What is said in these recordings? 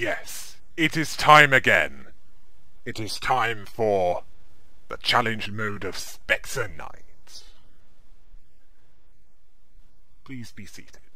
Yes, it is time again. It is time for the challenge mode of Specter Knight. Please be seated.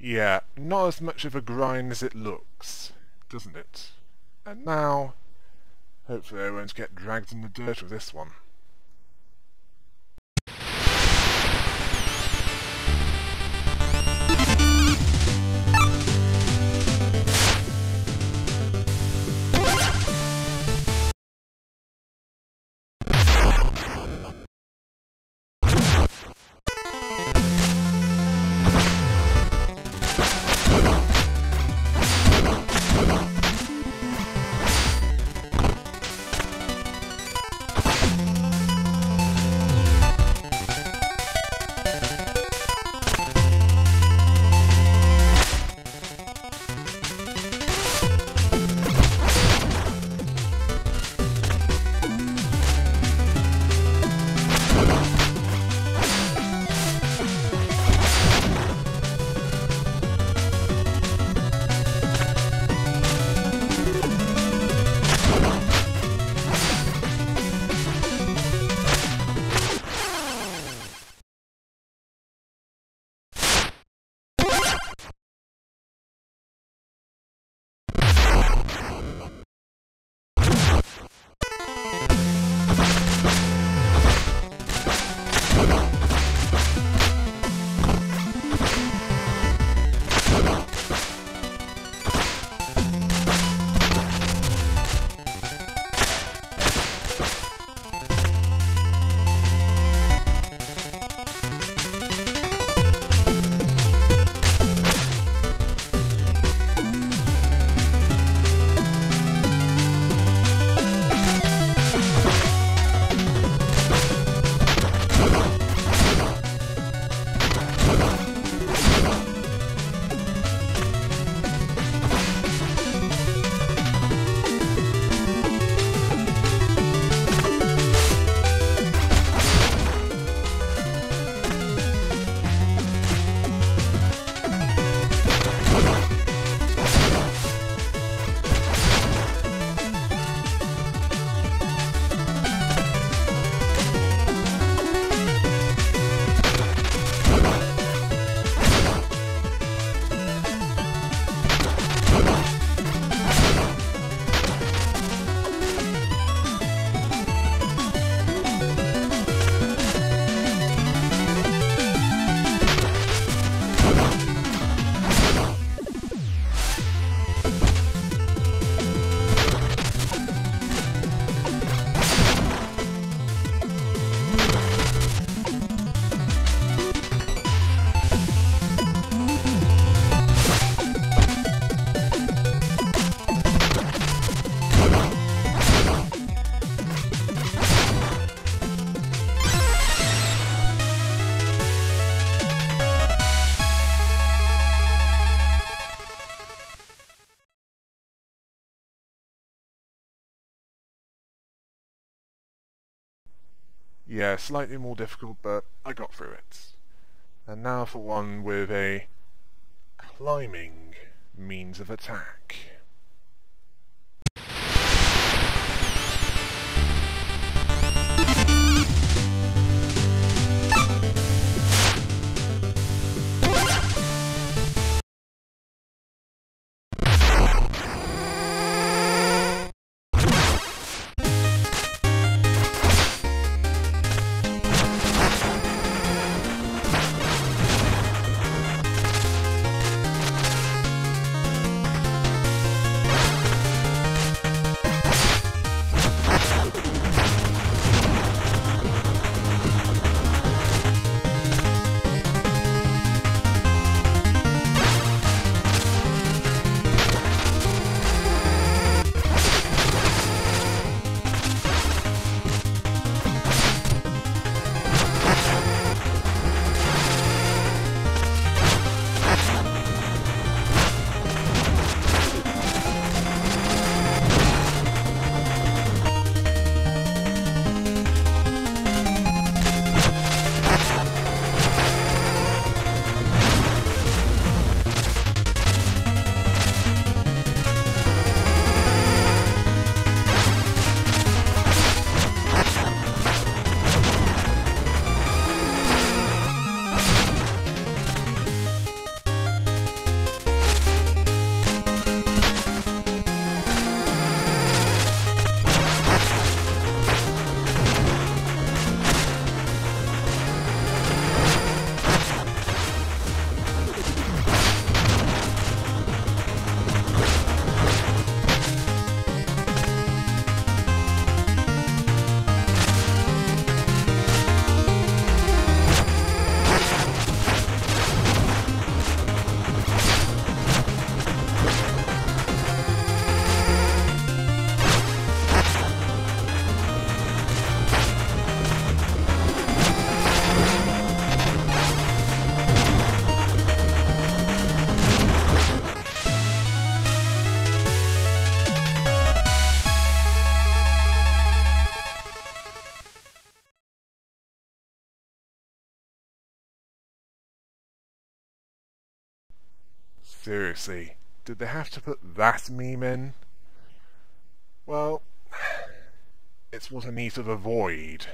Yeah, not as much of a grind as it looks, doesn't it? And now, hopefully I won't get dragged in the dirt with this one. Yeah, slightly more difficult, but I got through it. And now for one with a climbing means of attack. Seriously, did they have to put that meme in? Well, it's what I need to avoid.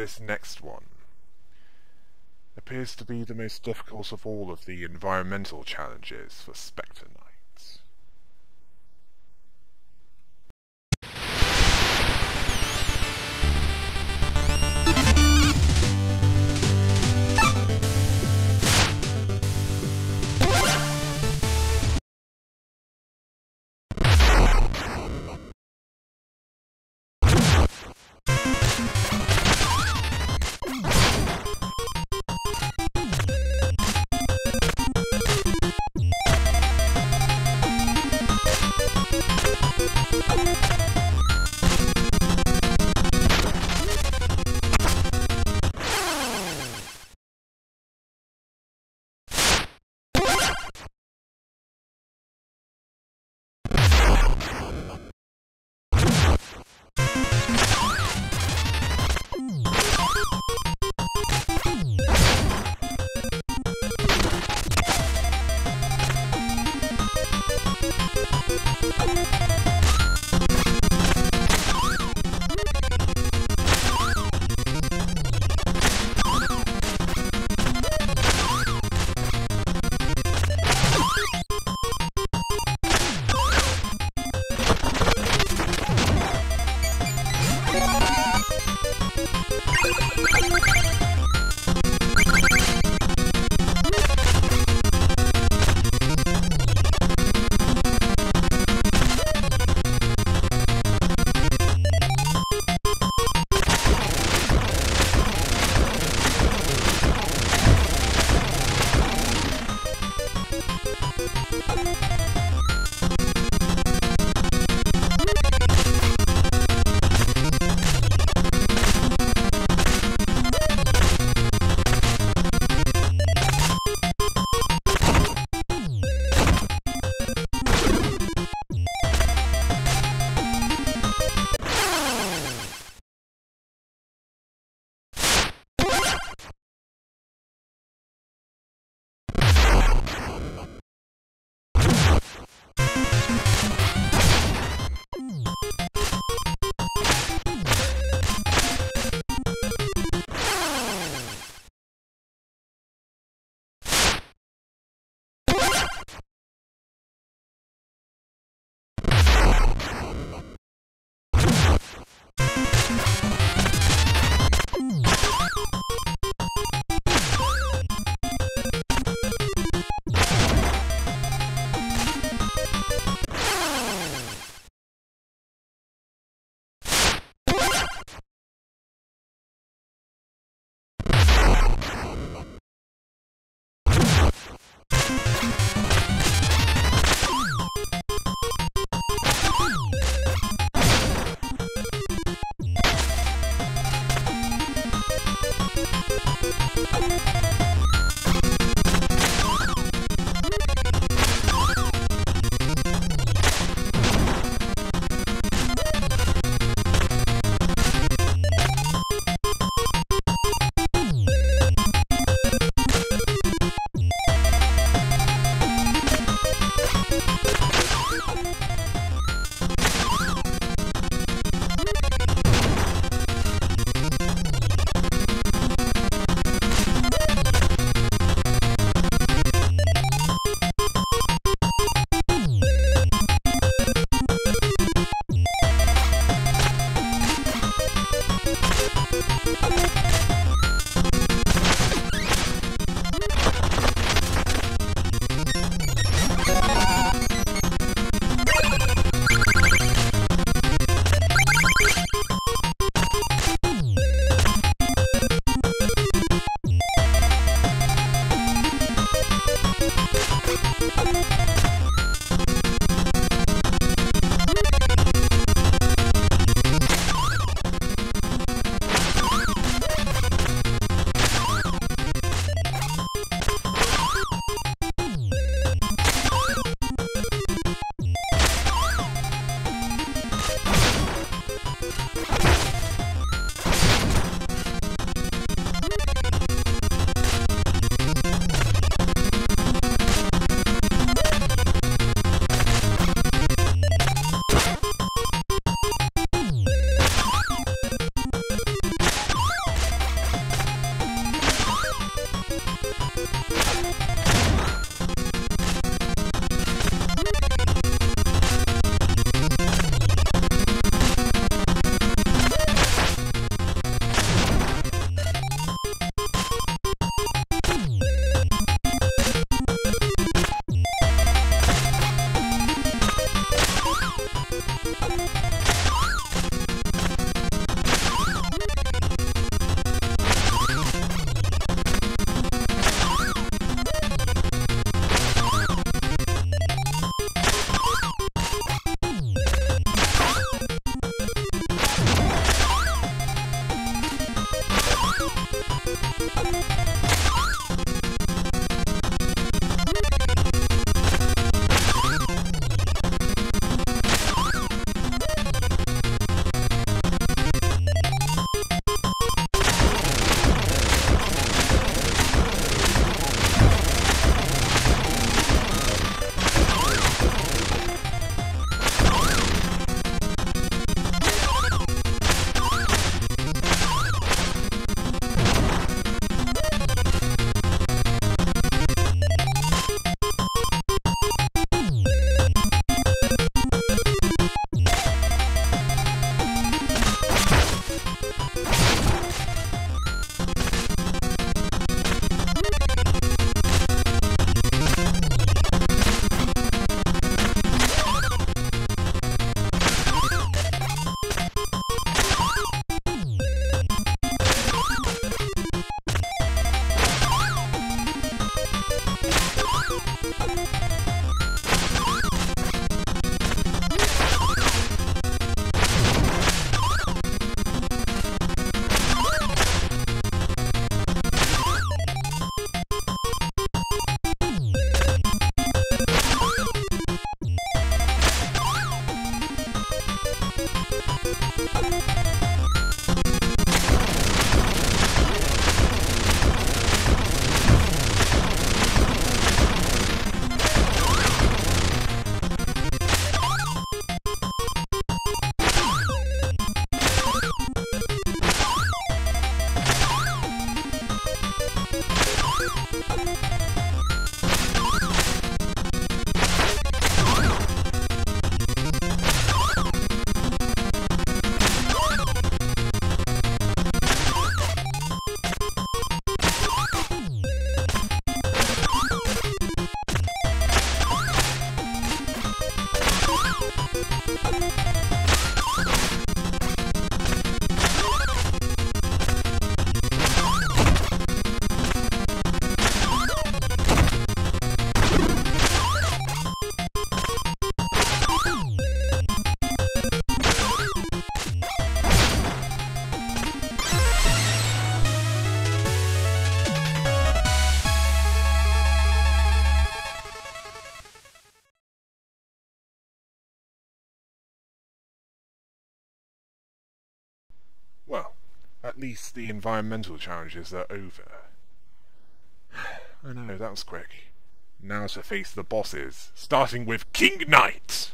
This next one appears to be the most difficult of all of the environmental challenges for Specter least the environmental challenges are over. I know, that was quick. Now to face the bosses, starting with King Knight!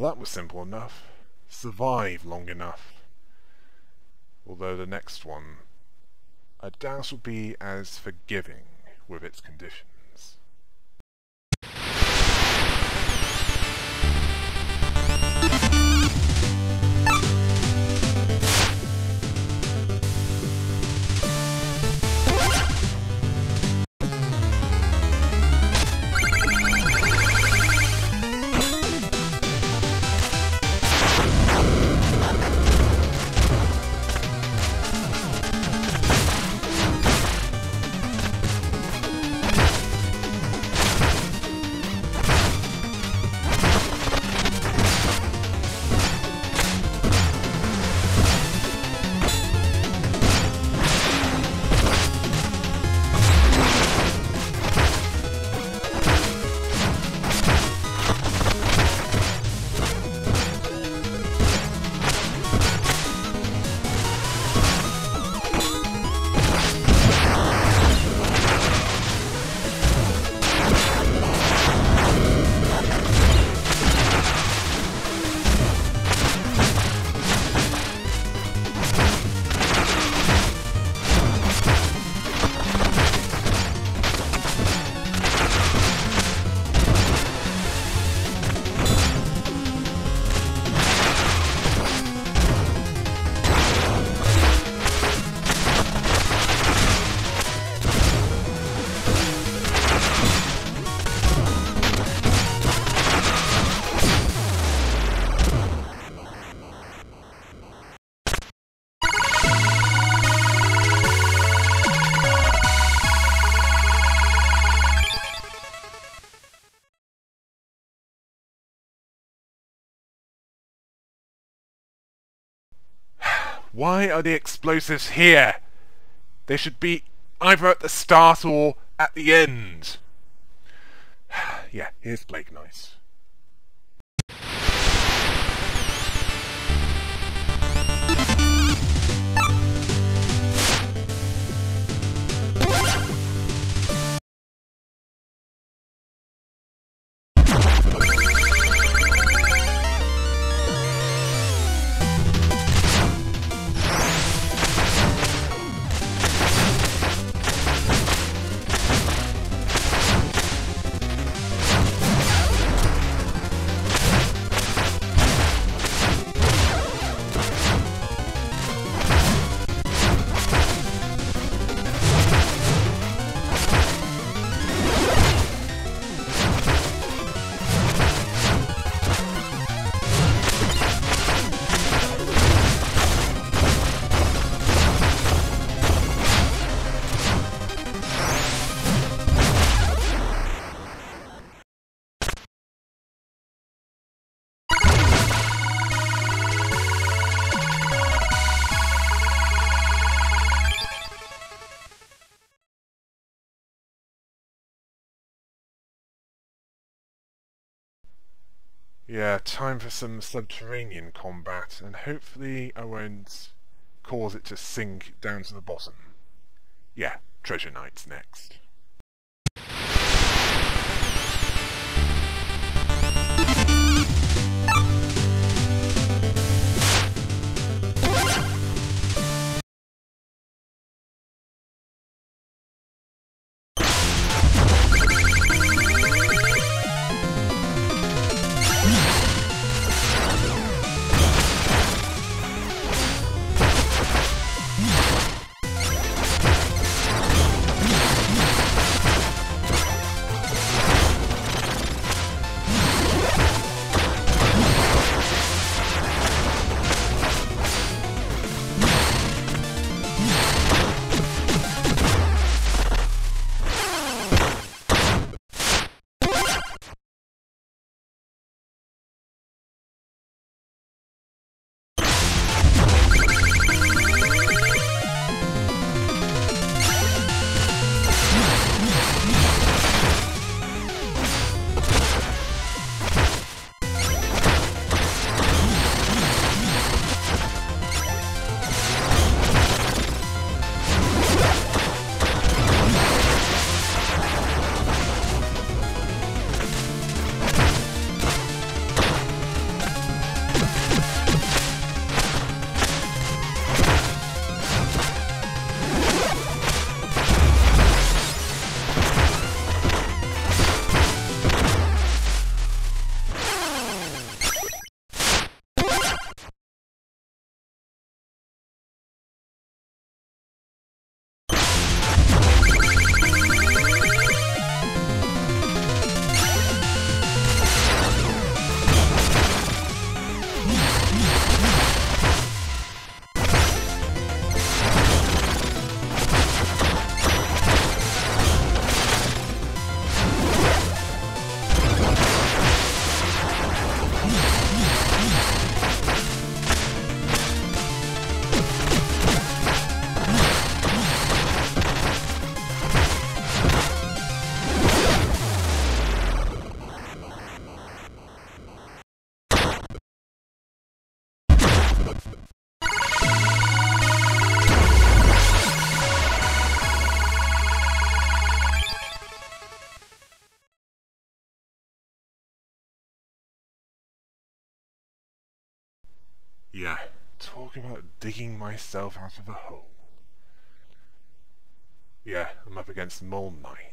Well, that was simple enough. Survive long enough. Although the next one, I doubt will be as forgiving with its conditions. Why are the explosives here? They should be either at the start or at the end. yeah, here's Black Knight. Yeah, time for some subterranean combat, and hopefully I won't cause it to sink down to the bottom. Yeah, Treasure Knight's next. Talk about digging myself out of a hole. Yeah, I'm up against Mole Knight.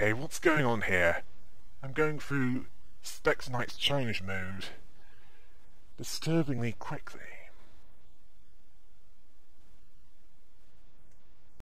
Okay, what's going on here? I'm going through Specter Knight's challenge mode disturbingly quickly.